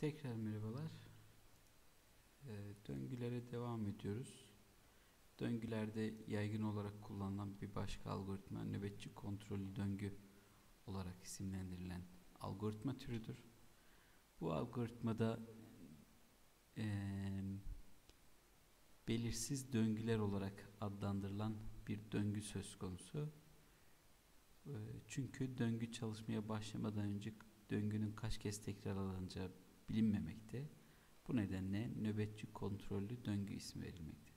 Tekrar merhabalar. Ee, döngülere devam ediyoruz. Döngülerde yaygın olarak kullanılan bir başka algoritma nöbetçi kontrollü döngü olarak isimlendirilen algoritma türüdür. Bu algoritmada e, belirsiz döngüler olarak adlandırılan bir döngü söz konusu. E, çünkü döngü çalışmaya başlamadan önce döngünün kaç kez tekrarlanacağı bilinmemekte. Bu nedenle nöbetçi kontrollü döngü ismi verilmekte.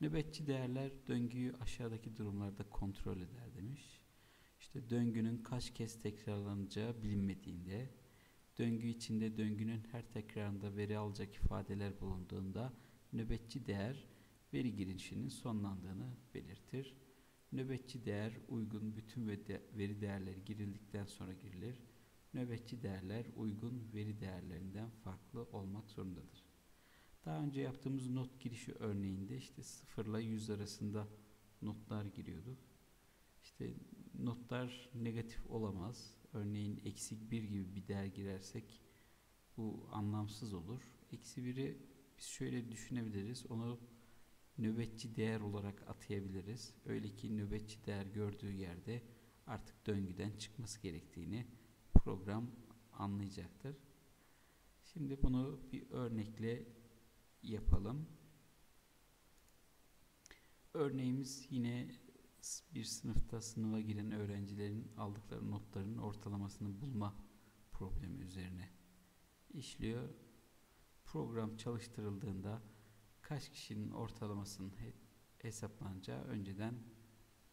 Nöbetçi değerler döngüyü aşağıdaki durumlarda kontrol eder demiş. İşte döngünün kaç kez tekrarlanacağı bilinmediğinde, döngü içinde döngünün her tekrarında veri alacak ifadeler bulunduğunda nöbetçi değer veri girişinin sonlandığını belirtir. Nöbetçi değer uygun bütün veri değerleri girildikten sonra girilir nöbetçi değerler uygun veri değerlerinden farklı olmak zorundadır. Daha önce yaptığımız not girişi örneğinde işte 0 ile 100 arasında notlar giriyorduk. İşte notlar negatif olamaz. Örneğin eksi 1 gibi bir değer girersek bu anlamsız olur. Eksi 1'i biz şöyle düşünebiliriz. Onu nöbetçi değer olarak atayabiliriz. Öyle ki nöbetçi değer gördüğü yerde artık döngüden çıkması gerektiğini program anlayacaktır. Şimdi bunu bir örnekle yapalım. Örneğimiz yine bir sınıfta sınıfa giren öğrencilerin aldıkları notların ortalamasını bulma problemi üzerine işliyor. Program çalıştırıldığında kaç kişinin ortalamasının hesaplanacağı önceden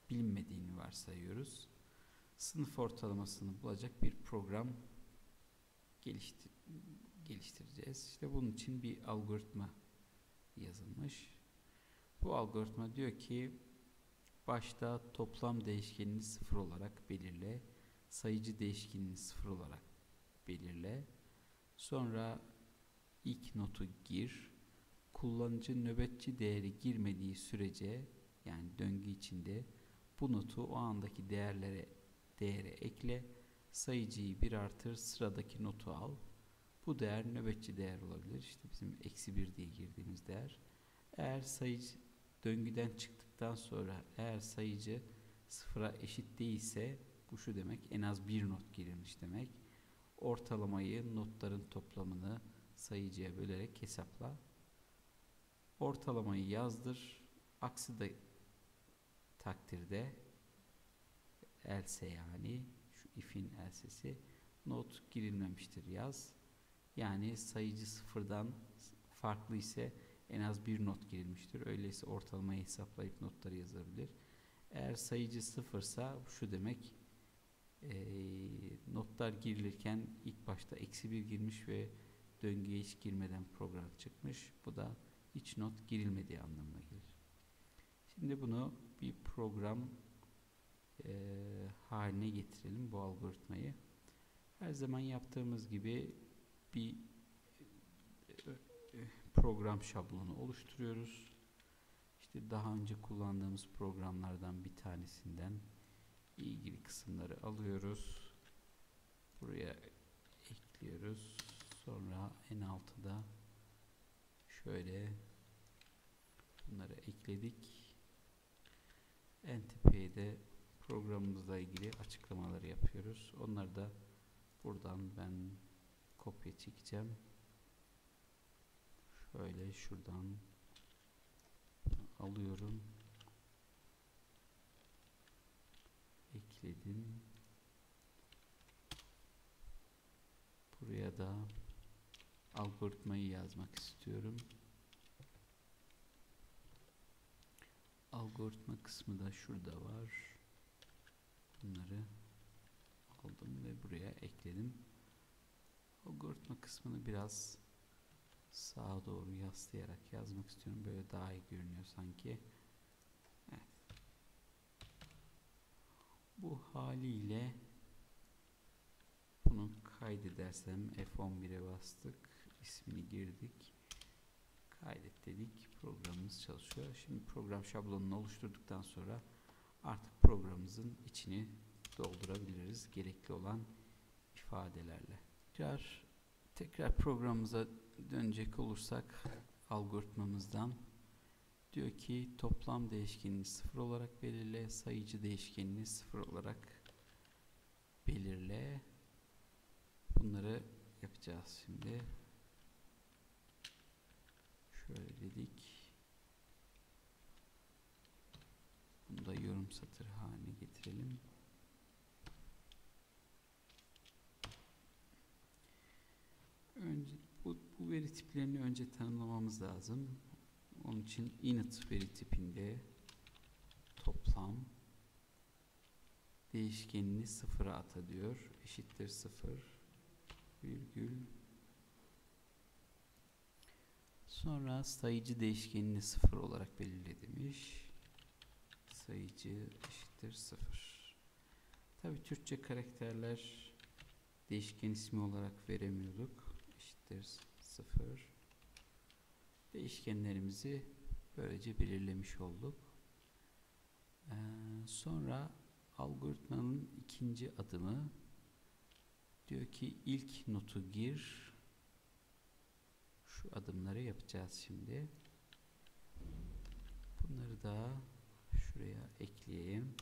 bilinmediğini varsayıyoruz sınıf ortalamasını bulacak bir program geliştir geliştireceğiz. İşte bunun için bir algoritma yazılmış. Bu algoritma diyor ki başta toplam değişkenini sıfır olarak belirle, sayıcı değişkenini sıfır olarak belirle. Sonra ilk notu gir. Kullanıcı nöbetçi değeri girmediği sürece yani döngü içinde bu notu o andaki değerlere değeri ekle. Sayıcıyı bir artır. Sıradaki notu al. Bu değer nöbetçi değer olabilir. İşte bizim eksi bir diye girdiğimiz değer. Eğer sayıcı döngüden çıktıktan sonra eğer sayıcı sıfıra eşit değilse bu şu demek en az bir not girilmiş demek. Ortalamayı notların toplamını sayıcıya bölerek hesapla. Ortalamayı yazdır. Aksi de takdirde else yani şu if'in elsesi not girilmemiştir yaz. Yani sayıcı sıfırdan farklı ise en az bir not girilmiştir. Öyleyse ortalamayı hesaplayıp notları yazabilir. Eğer sayıcı sıfırsa şu demek e, notlar girilirken ilk başta eksi bir girmiş ve döngüye hiç girmeden program çıkmış. Bu da hiç not girilmediği anlamına gelir. Şimdi bunu bir program e, haline getirelim bu algoritmayı. Her zaman yaptığımız gibi bir e, e, program şablonu oluşturuyoruz. İşte daha önce kullandığımız programlardan bir tanesinden ilgili kısımları alıyoruz. Buraya ekliyoruz. Sonra en altıda şöyle bunları ekledik. En tepeye de programımızla ilgili açıklamaları yapıyoruz. Onları da buradan ben kopya çekeceğim. Şöyle şuradan alıyorum. Ekledim. Buraya da algoritmayı yazmak istiyorum. Algoritma kısmı da şurada var. Bunları aldım ve buraya ekledim. Algoritma kısmını biraz sağa doğru yaslayarak yazmak istiyorum. Böyle daha iyi görünüyor sanki. Evet. Bu haliyle bunu kaydedersem F11'e bastık. ismini girdik. Kaydet dedik. Programımız çalışıyor. Şimdi program şablonunu oluşturduktan sonra artık programımızın içini doldurabiliriz gerekli olan ifadelerle. Tekrar Tekrar programımıza dönecek olursak algoritmamızdan diyor ki toplam değişkenini sıfır olarak belirle, sayıcı değişkenini sıfır olarak belirle. Bunları yapacağız şimdi. Şöyle dedik. Yorum satır haline getirelim. Önce bu, bu veri tiplerini önce tanımlamamız lazım. Onun için init veri tipinde toplam değişkenini sıfıra ata diyor. Eşittir sıfır virgül sonra sayıcı değişkenini sıfır olarak belirle demiş. Sayıcı eşittir sıfır. Tabi Türkçe karakterler değişken ismi olarak veremiyorduk. Eşittir sıfır. Değişkenlerimizi böylece belirlemiş olduk. Ee, sonra algoritmanın ikinci adımı diyor ki ilk notu gir. Şu adımları yapacağız şimdi. Bunları da şuraya ekleyeyim.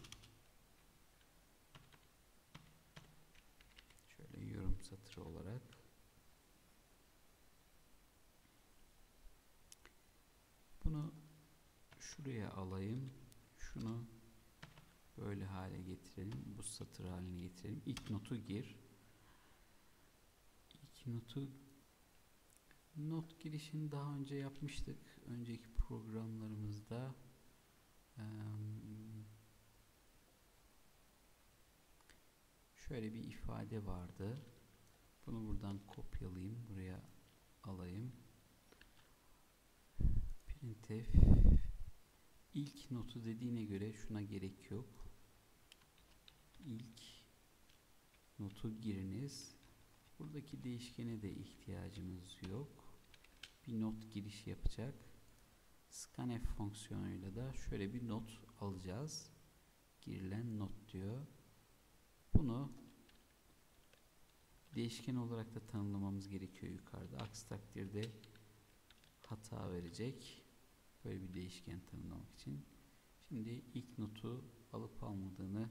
Şöyle yorum satırı olarak. Bunu şuraya alayım. Şunu böyle hale getirelim. Bu satır haline getirelim. İlk notu gir. İlk notu not girişini daha önce yapmıştık. Önceki programlarımızda şöyle bir ifade vardı. Bunu buradan kopyalayayım. Buraya alayım. Printf ilk notu dediğine göre şuna gerek yok. İlk notu giriniz. Buradaki değişkene de ihtiyacımız yok. Bir not girişi yapacak. Scanf fonksiyonuyla da şöyle bir not alacağız. Girilen not diyor. Bunu değişken olarak da tanımlamamız gerekiyor yukarıda. Aksi takdirde hata verecek. Böyle bir değişken tanımlamak için. Şimdi ilk notu alıp almadığını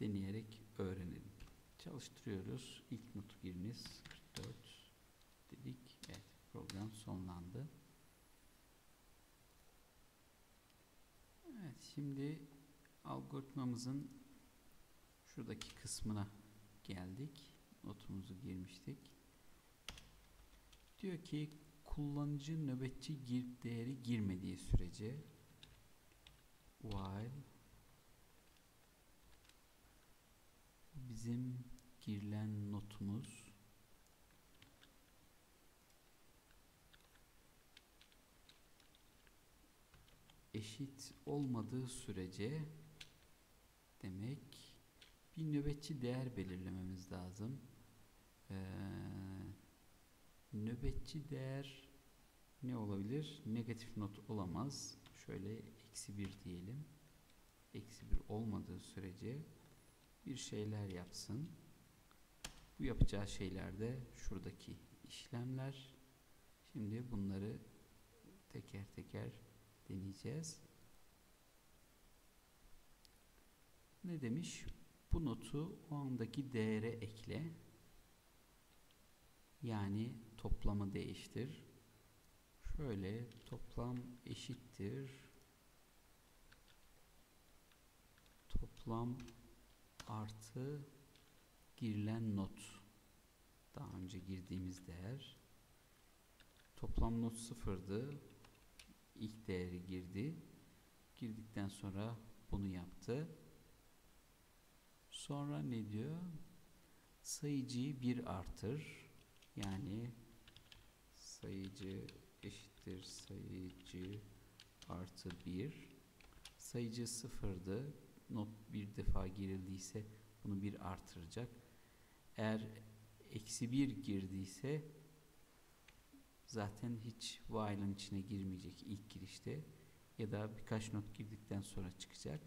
deneyerek öğrenelim. Çalıştırıyoruz. İlk notu giriniz 44 dedik. Evet program sonlandı. Evet şimdi algoritmamızın şuradaki kısmına geldik. Notumuzu girmiştik. Diyor ki kullanıcı nöbetçi gir değeri girmediği sürece while bizim girilen notumuz eşit olmadığı sürece demek bir nöbetçi değer belirlememiz lazım. Ee, nöbetçi değer ne olabilir? Negatif not olamaz. Şöyle eksi bir diyelim. Eksi bir olmadığı sürece bir şeyler yapsın. Bu yapacağı şeyler de şuradaki işlemler. Şimdi bunları teker teker deneyeceğiz. Ne demiş? Bu notu o andaki değere ekle. Yani toplamı değiştir. Şöyle toplam eşittir. Toplam artı girilen not. Daha önce girdiğimiz değer. Toplam not sıfırdı. İlk değeri girdi. Girdikten sonra bunu yaptı. Sonra ne diyor? Sayıcıyı bir artır. Yani sayıcı eşittir sayıcı artı bir. Sayıcı sıfırdı. Not bir defa girildiyse bunu bir artıracak. Eğer eksi bir girdiyse zaten hiç while'ın içine girmeyecek ilk girişte ya da birkaç not girdikten sonra çıkacak.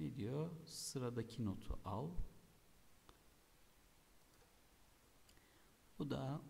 Ne diyor? Sıradaki notu al. Bu da